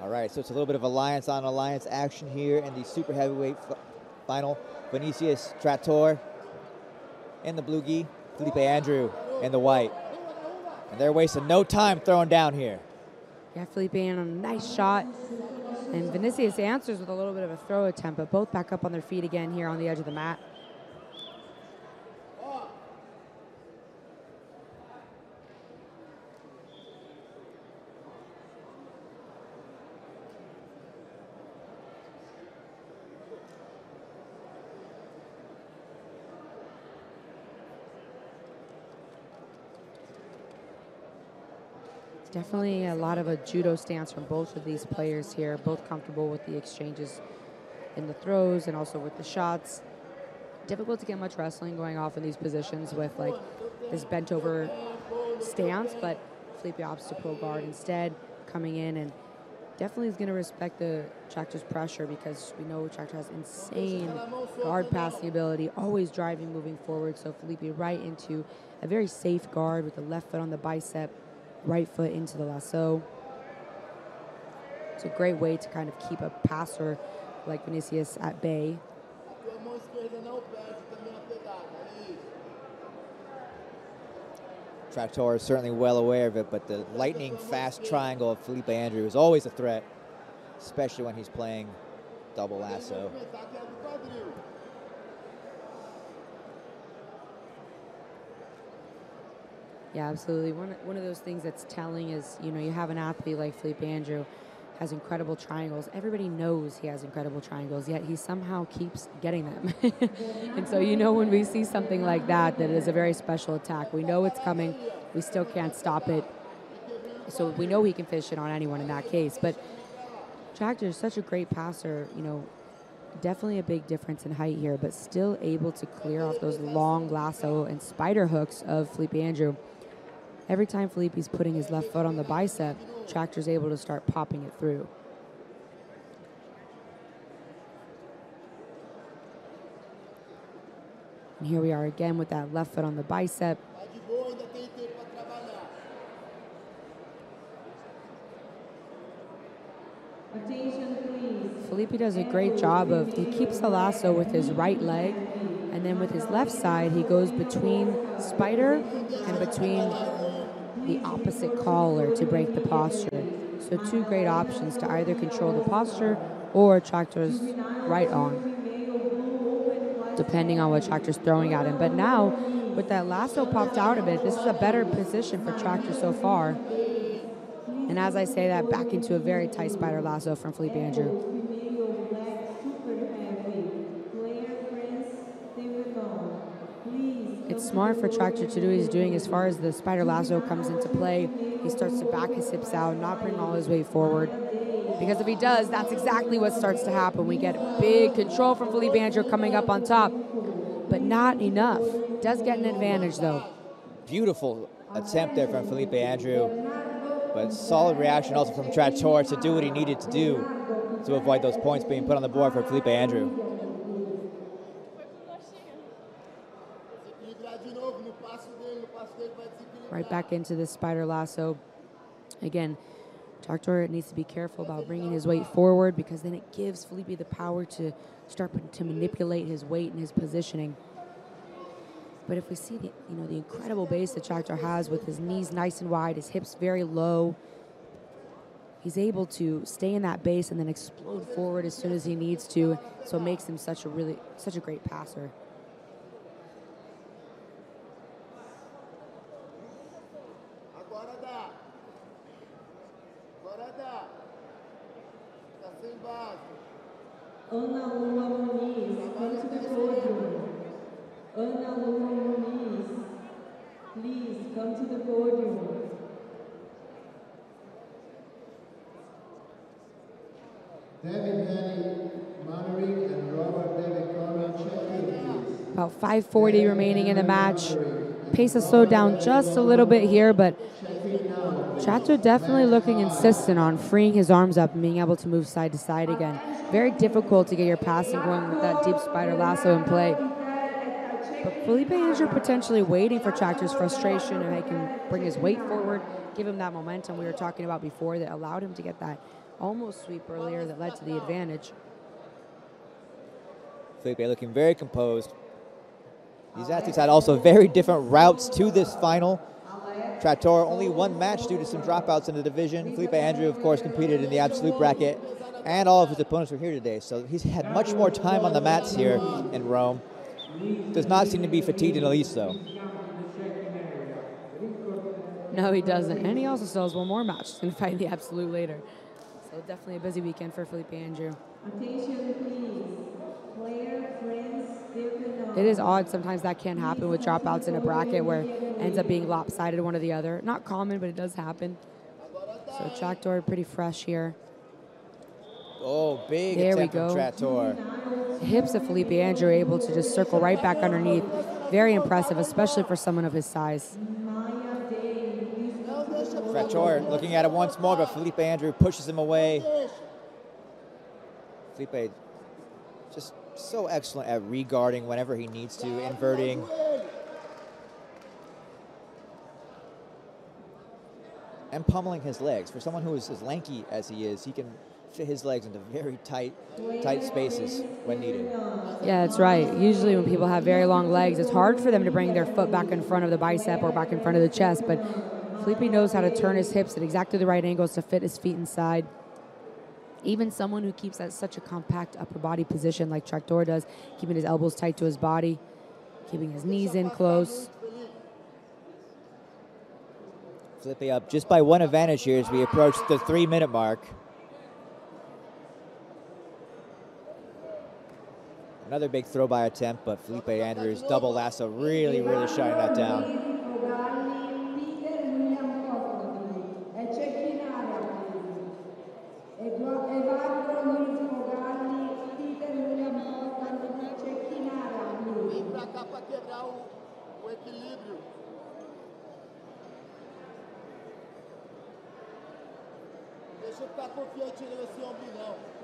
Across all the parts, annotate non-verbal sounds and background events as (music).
All right, so it's a little bit of alliance on alliance action here in the super heavyweight final. Vinicius Trator in the blue gi, Fellipe Andrew in the white. And they're wasting no time throwing down here. Yeah, Fellipe in a nice shot. And Vinicius answers with a little bit of a throw attempt, but both back up on their feet again here on the edge of the mat. Definitely a lot of a judo stance from both of these players here, both comfortable with the exchanges in the throws and also with the shots. Difficult to get much wrestling going off in these positions with like this bent over stance, but Fellipe opts to guard instead, coming in and definitely is going to respect the Tractor's pressure because we know Tractor has insane guard passing ability, always driving, moving forward. So Fellipe right into a very safe guard with the left foot on the bicep, right foot into the lasso. It's a great way to kind of keep a passer like Vinicius at bay. Tractor is certainly well aware of it, but the lightning fast triangle of Fellipe Andrew is always a threat, especially when he's playing double lasso. Yeah, absolutely. One, one of those things that's telling is, you know, you have an athlete like Fellipe Andrew has incredible triangles. Everybody knows he has incredible triangles, yet he somehow keeps getting them. (laughs) and so, you know, when we see something like that, that is a very special attack. We know it's coming. We still can't stop it. So we know he can fish it on anyone in that case. But Tractor is such a great passer, you know, definitely a big difference in height here, but still able to clear off those long lasso and spider hooks of Fellipe Andrew. Every time Fellipe's putting his left foot on the bicep, Tractor's able to start popping it through. And here we are again with that left foot on the bicep. Fellipe does a great job of, he keeps the lasso with his right leg, and then with his left side, he goes between Spider and between the opposite collar to break the posture. So two great options to either control the posture or Tractor's right arm, depending on what Tractor's throwing at him. But now, with that lasso popped out of it, this is a better position for Tractor so far. And as I say that, back into a very tight spider lasso from Fellipe Andrew. Smart for Tractor to do he's doing as far as the spider lasso comes into play. He starts to back his hips out, not bring all his weight forward. Because if he does, that's exactly what starts to happen. We get big control from Fellipe Andrew coming up on top, but not enough. Does get an advantage though. Beautiful attempt there from Fellipe Andrew, but solid reaction also from Trator to do what he needed to do to avoid those points being put on the board for Fellipe Andrew. Right back into the spider lasso. Again, Tractor needs to be careful about bringing his weight forward because then it gives Fellipe the power to start to manipulate his weight and his positioning. But if we see the you know the incredible base that Tractor has with his knees nice and wide, his hips very low, he's able to stay in that base and then explode forward as soon as he needs to. So it makes him such a really such a great passer. Ana Lua Muniz, come to the podium. Ana Lua Muniz, please come to the podium. David Henny Monnery and Robert David Conrad check in, please. About 540 remaining in the match. Pace has slowed down just a little bit here, but Tractor definitely looking insistent on freeing his arms up and being able to move side to side again. Very difficult to get your passing going with that deep spider lasso in play. But Fellipe Andrew potentially waiting for Tractor's frustration and can bring his weight forward, give him that momentum we were talking about before that allowed him to get that almost sweep earlier that led to the advantage. Fellipe looking very composed. These athletes had also very different routes to this final. Trator only one match due to some dropouts in the division. Fellipe Andrew, of course, competed in the absolute bracket, and all of his opponents were here today. So he's had much more time on the mats here in Rome. Does not seem to be fatigued in the least, though. No, he doesn't. And he also still has one more match. He's going to fight the absolute later. So definitely a busy weekend for Fellipe Andrew. Attention please. It is odd sometimes that can happen with dropouts in a bracket where it ends up being lopsided one or the other. Not common, but it does happen. So Trator pretty fresh here. Oh, big There we go. Trator. Hips of Fellipe Andrew able to just circle right back underneath. Very impressive, especially for someone of his size. Trator looking at it once more, but Fellipe Andrew pushes him away. Fellipe so excellent at regarding whenever he needs to, inverting. And pummeling his legs. For someone who is as lanky as he is, he can fit his legs into very tight, tight spaces when needed. Yeah, that's right. Usually, when people have very long legs, it's hard for them to bring their foot back in front of the bicep or back in front of the chest. But Fellipe knows how to turn his hips at exactly the right angles to fit his feet inside. Even someone who keeps at such a compact upper body position like Trator does, keeping his elbows tight to his body, keeping his knees in close. Fellipe up just by one advantage here as we approach the three minute mark. Another big throw by attempt, but Fellipe Andrews double lasso really, really shutting that down. Vem pra cá pra quebrar o, equilíbrio. Deixa eu ficar confiante nesse homem, não.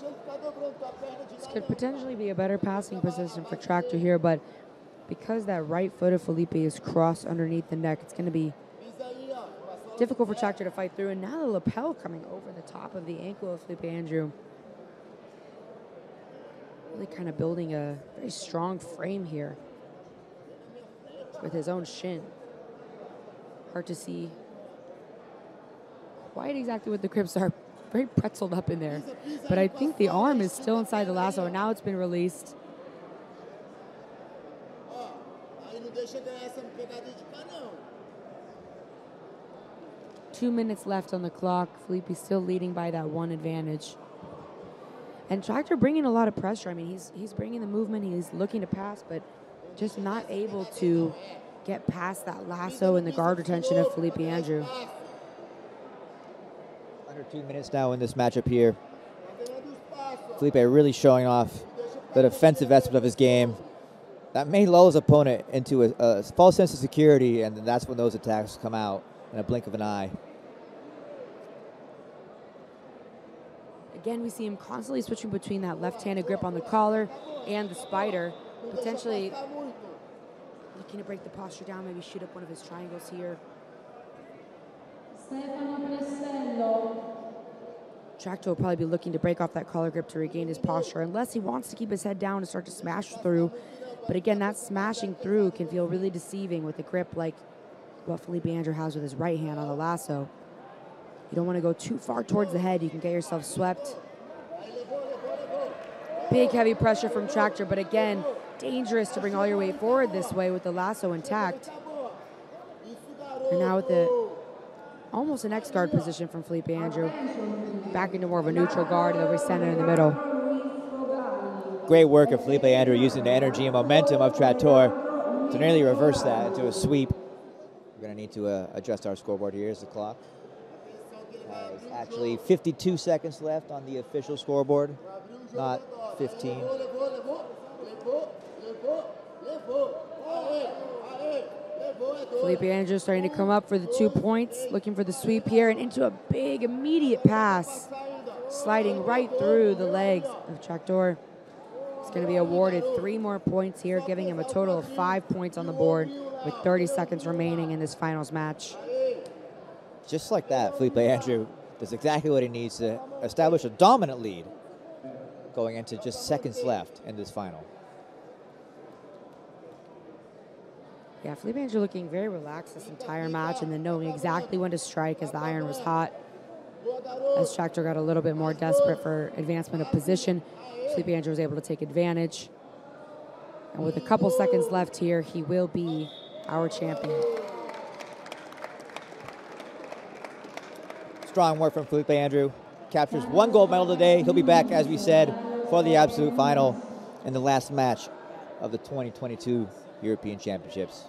This could potentially be a better passing position for Tractor here, but because that right foot of Fellipe is crossed underneath the neck, it's going to be Pisa aí, ó. Passou a difficult for Tractor to fight through. And now the lapel coming over the top of the ankle of Fellipe Andrew. Really kind of building a very strong frame here with his own shin. Hard to see quite exactly what the grips are. Very pretzeled up in there. But I think the arm is still inside the lasso. and Now it's been released. Two minutes left on the clock. Fellipe still leading by that one advantage. And Tractor bringing a lot of pressure. I mean, he's he's bringing the movement. He's looking to pass, but just not able to get past that lasso and the guard retention of Fellipe Andrew. Under two minutes now in this matchup here. Fellipe really showing off the defensive aspect of his game. That may lull his opponent into a, a false sense of security, and then that's when those attacks come out in a blink of an eye. Again, we see him constantly switching between that left-handed grip on the collar and the spider, potentially looking to break the posture down, maybe shoot up one of his triangles here. Stefano will probably be looking to break off that collar grip to regain his posture, unless he wants to keep his head down and start to smash through. But again, that smashing through can feel really deceiving with a grip like what Fellipe Andrew has with his right hand on the lasso. You don't want to go too far towards the head, you can get yourself swept. Big heavy pressure from Tractor, but again, dangerous to bring all your weight forward this way with the lasso intact. And now with the almost an X guard position from Fellipe Andrew. Back into more of a neutral guard, and be center in the middle. Great work of Fellipe Andrew using the energy and momentum of Trator to nearly reverse that into a sweep. We're going to need to uh, adjust our scoreboard here. Here's the clock. Has actually 52 seconds left on the official scoreboard, not 15. Fellipe Andrew starting to come up for the two points, looking for the sweep here, and into a big immediate pass, sliding right through the legs of Tractor. He's going to be awarded three more points here, giving him a total of five points on the board with 30 seconds remaining in this finals match. Just like that, Fellipe Andrew does exactly what he needs to establish a dominant lead going into just seconds left in this final. Yeah, Fellipe Andrew looking very relaxed this entire match and then knowing exactly when to strike as the iron was hot. As Tractor got a little bit more desperate for advancement of position, Fellipe Andrew was able to take advantage. And with a couple seconds left here, he will be our champion. Strong work from Fellipe Andrew. Captures one gold medal today. He'll be back, as we said, for the absolute final in the last match of the 2022 European Championships.